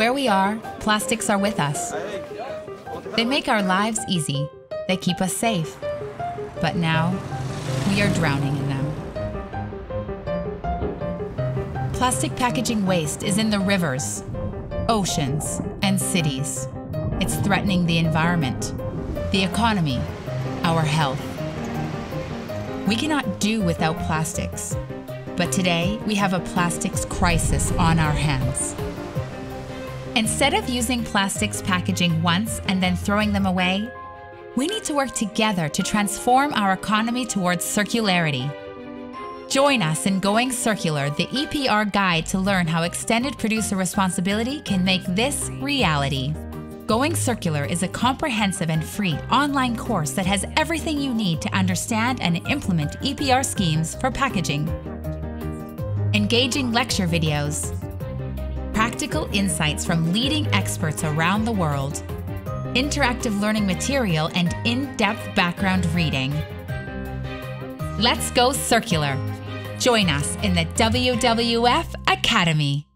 Where we are, plastics are with us. They make our lives easy, they keep us safe. But now, we are drowning in them. Plastic packaging waste is in the rivers, oceans, and cities. It's threatening the environment, the economy, our health. We cannot do without plastics, but today we have a plastics crisis on our hands. Instead of using plastics packaging once and then throwing them away, we need to work together to transform our economy towards circularity. Join us in Going Circular, the EPR guide to learn how extended producer responsibility can make this reality. Going Circular is a comprehensive and free online course that has everything you need to understand and implement EPR schemes for packaging. Engaging lecture videos, practical insights from leading experts around the world, interactive learning material, and in depth background reading. Let's go circular. Join us in the WWF Academy.